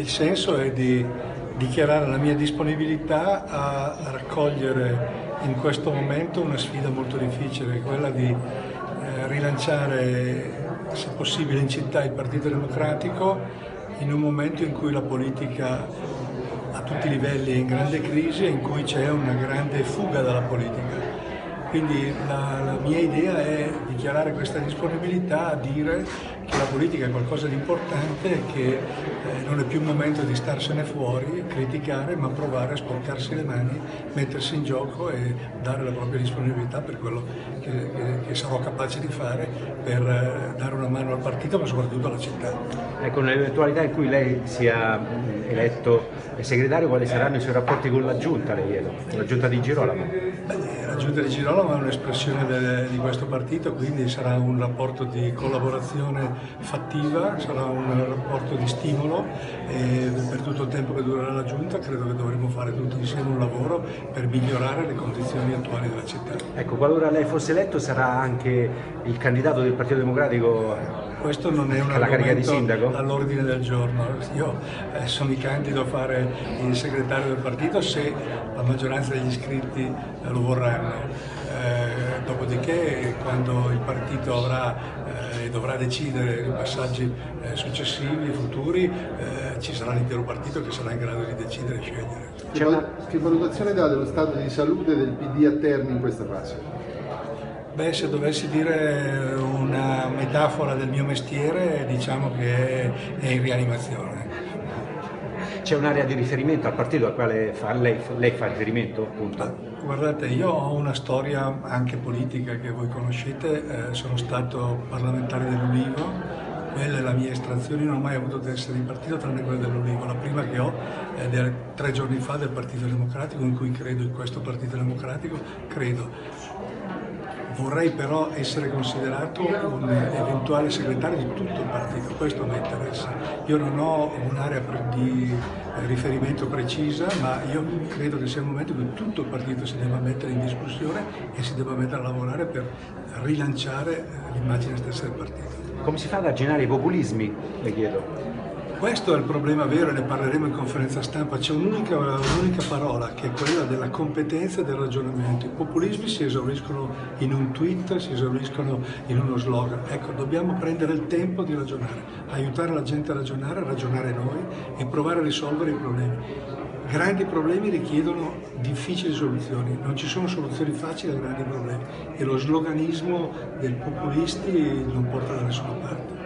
Il senso è di dichiarare la mia disponibilità a raccogliere in questo momento una sfida molto difficile, quella di eh, rilanciare, se possibile, in città il Partito Democratico in un momento in cui la politica a tutti i livelli è in grande crisi e in cui c'è una grande fuga dalla politica. Quindi la, la, mia idea è dichiarare questa disponibilità a dire la politica è qualcosa di importante che eh, non è più il momento di starsene fuori, criticare, ma provare a sporcarsi le mani, mettersi in gioco e dare la propria disponibilità per quello che, che, che sarò capace di fare per eh, dare una mano al partito, ma soprattutto alla città. Ecco, nell'eventualità in cui lei sia eletto segretario, quali saranno i suoi rapporti con la Giunta, lei, con la Giunta di Girolamo? Beh, la Giunta di Girolamo è un'espressione di questo partito, quindi sarà un rapporto di collaborazione fattiva, sarà un rapporto di stimolo e per tutto il tempo che durerà la Giunta credo che dovremo fare tutti insieme un lavoro per migliorare le condizioni attuali della città. Ecco, qualora lei fosse eletto sarà anche il candidato del Partito Democratico questo non è un argomento all'ordine del giorno. Io adesso mi candido a fare il segretario del partito se la maggioranza degli iscritti lo vorranno. Eh, dopodiché quando il partito avrà e eh, dovrà decidere i passaggi eh, successivi, futuri, eh, ci sarà l'intero partito che sarà in grado di decidere e scegliere. Una... Che valutazione dà dello stato di salute del PD a Terni in questa fase? Beh, se dovessi dire una metafora del mio mestiere, diciamo che è in rianimazione. C'è un'area di riferimento al partito al quale fa, lei, lei, fa riferimento? Appunto. Guardate, io ho una storia anche politica che voi conoscete, eh, sono stato parlamentare dell'Ulivo, quella è la mia estrazione, non ho mai avuto tessera di partito tranne quella dell'Ulivo, la prima che ho è del, tre giorni fa del Partito Democratico, in cui credo in questo Partito Democratico, credo vorrei però essere considerato un eventuale segretario di tutto il partito, questo mi interessa. Io non ho un'area di riferimento precisa, ma io credo che sia il momento cui tutto il partito si debba mettere in discussione e si debba mettere a lavorare per rilanciare l'immagine stessa del partito. Come si fa ad arginare i populismi, le chiedo? Questo è il problema vero e ne parleremo in conferenza stampa. C'è un'unica, un'unica parola che è quella della competenza e del ragionamento. I populismi si esauriscono in un tweet, si esauriscono in uno slogan. Ecco, dobbiamo prendere il tempo di ragionare, aiutare la gente a ragionare, a ragionare noi e provare a risolvere i problemi. Grandi problemi richiedono difficili soluzioni, non ci sono soluzioni facili a grandi problemi e lo sloganismo dei populisti non porta da nessuna parte.